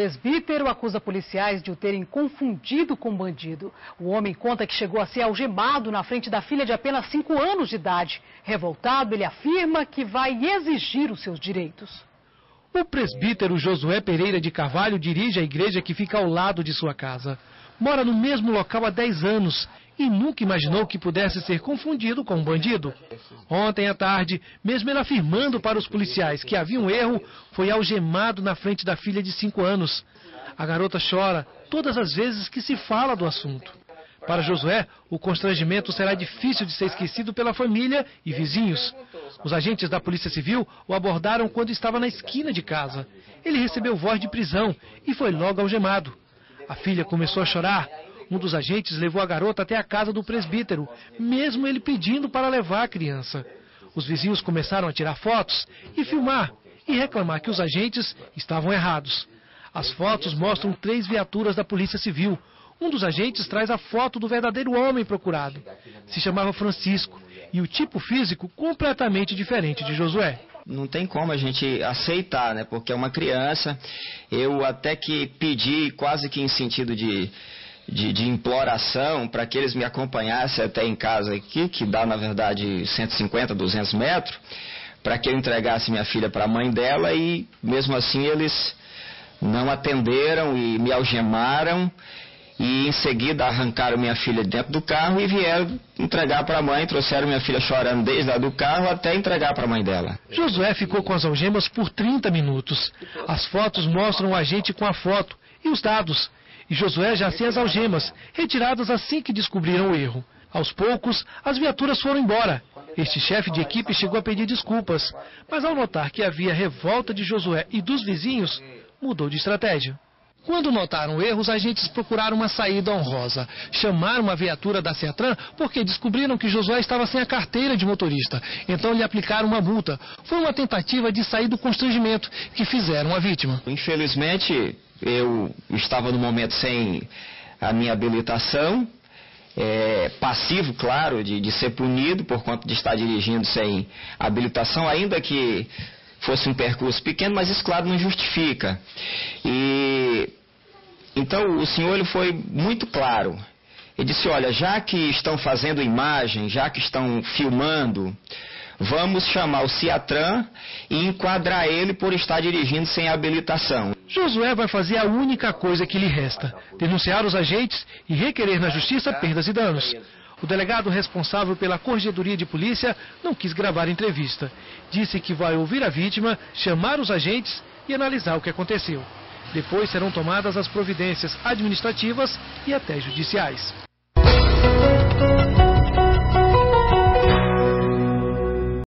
presbítero acusa policiais de o terem confundido com bandido. O homem conta que chegou a ser algemado na frente da filha de apenas 5 anos de idade. Revoltado, ele afirma que vai exigir os seus direitos. O presbítero Josué Pereira de Carvalho dirige a igreja que fica ao lado de sua casa. Mora no mesmo local há 10 anos e nunca imaginou que pudesse ser confundido com um bandido. Ontem à tarde, mesmo ele afirmando para os policiais que havia um erro, foi algemado na frente da filha de 5 anos. A garota chora todas as vezes que se fala do assunto. Para Josué, o constrangimento será difícil de ser esquecido pela família e vizinhos. Os agentes da Polícia Civil o abordaram quando estava na esquina de casa. Ele recebeu voz de prisão e foi logo algemado. A filha começou a chorar. Um dos agentes levou a garota até a casa do presbítero, mesmo ele pedindo para levar a criança. Os vizinhos começaram a tirar fotos e filmar e reclamar que os agentes estavam errados. As fotos mostram três viaturas da Polícia Civil. Um dos agentes traz a foto do verdadeiro homem procurado. Se chamava Francisco e o tipo físico completamente diferente de Josué não tem como a gente aceitar, né? Porque é uma criança. Eu até que pedi, quase que em sentido de, de, de imploração, para que eles me acompanhassem até em casa aqui, que dá na verdade 150, 200 metros, para que eu entregasse minha filha para a mãe dela e mesmo assim eles não atenderam e me algemaram e em seguida arrancaram minha filha dentro do carro e vieram entregar para a mãe, trouxeram minha filha chorando desde lá do carro até entregar para a mãe dela. Josué ficou com as algemas por 30 minutos. As fotos mostram o agente com a foto e os dados. E Josué já sem as algemas, retiradas assim que descobriram o erro. Aos poucos, as viaturas foram embora. Este chefe de equipe chegou a pedir desculpas, mas ao notar que havia revolta de Josué e dos vizinhos, mudou de estratégia. Quando notaram o erro, os agentes procuraram uma saída honrosa. Chamaram uma viatura da Ciatran porque descobriram que Josué estava sem a carteira de motorista. Então lhe aplicaram uma multa. Foi uma tentativa de sair do constrangimento que fizeram a vítima. Infelizmente, eu estava no momento sem a minha habilitação. É, passivo, claro, de, de ser punido por conta de estar dirigindo sem habilitação, ainda que fosse um percurso pequeno, mas isso, claro, não justifica. E então o senhor ele foi muito claro. Ele disse: olha, já que estão fazendo imagem, já que estão filmando, vamos chamar o Ciatran e enquadrar ele por estar dirigindo sem habilitação. Josué vai fazer a única coisa que lhe resta: denunciar os agentes e requerer na justiça perdas e danos. O delegado responsável pela Corregedoria de Polícia não quis gravar a entrevista. Disse que vai ouvir a vítima, chamar os agentes e analisar o que aconteceu. Depois serão tomadas as providências administrativas e até judiciais.